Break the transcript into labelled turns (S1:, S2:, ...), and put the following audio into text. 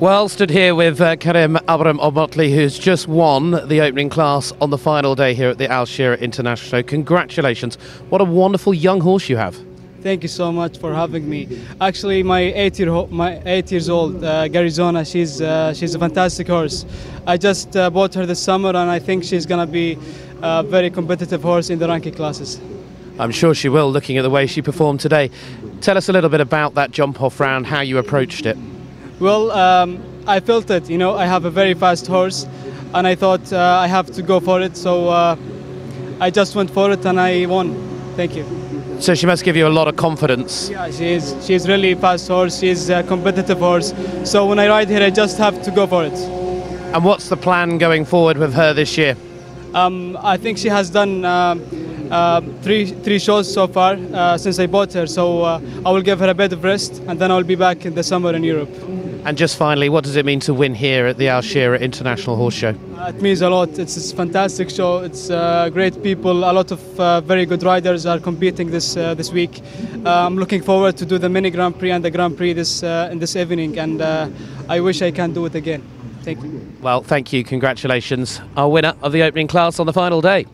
S1: Well, stood here with uh, Karim Abram Omotley, who's just won the opening class on the final day here at the Al Shira'aa International. Show. Congratulations. What a wonderful young horse you have.
S2: Thank you so much for having me. Actually, my eight year my eight years old uh, Garizona, she's uh, she's a fantastic horse. I just uh, bought her this summer, and I think she's gonna be a very competitive horse in the ranking classes.
S1: I'm sure she will, looking at the way she performed today. Tell us a little bit about that jump off round, how you approached it.
S2: Well, um, I felt it. You know, I have a very fast horse, and I thought uh, I have to go for it. So uh, I just went for it, and I won. Thank you.
S1: So she must give you a lot of confidence.
S2: Yeah, she is. She's really fast horse. She's a competitive horse. So when I ride her, I just have to go for it.
S1: And what's the plan going forward with her this year?
S2: Um, I think she has done uh, uh, three three shows so far uh, since I bought her. So uh, I will give her a bit of rest, and then I will be back in the summer in Europe.
S1: And just finally, what does it mean to win here at the Al Shira'aa International Horse Show?
S2: Uh, it means a lot. It's, a fantastic show. It's uh, great people. A lot of uh, very good riders are competing this uh, this week. Uh, I'm looking forward to do the mini Grand Prix and the Grand Prix this uh, in this evening, and I wish I can do it again. Thank you.
S1: Well, thank you. Congratulations. Our winner of the opening class on the final day.